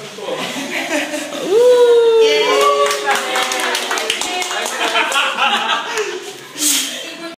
That's cool.